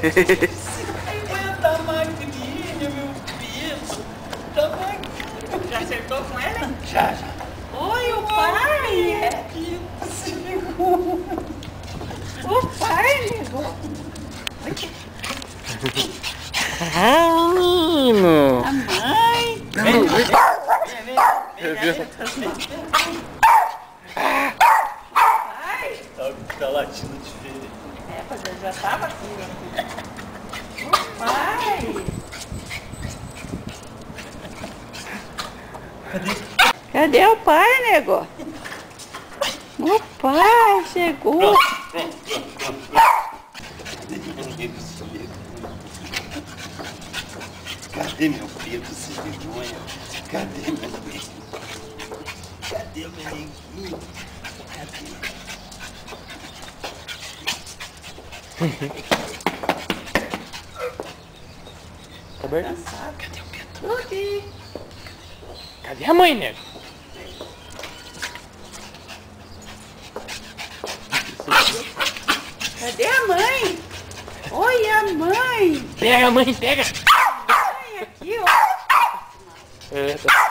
Aguenta a magrinha, meu filho. Tá magrinho. Já acertou com ela? Já, já. Oi, o pai! É. O pai, nego. Ah, menino. A mãe. Vem, vem. Pai. Tá, tá latindo diferente. É, mas eu já tava aqui. né? O pai. Cadê o pai, nego? O pai chegou. Cadê meu filho sem vergonha? Cadê meu filho? Cadê o meu neguinho? Cadê? Tá bem? Cadê o Pedro? Aqui. Cadê a mãe, nego? Cadê a mãe? Oi, a mãe. Pega, mãe, pega. Mãe, aqui, ó. É, tá.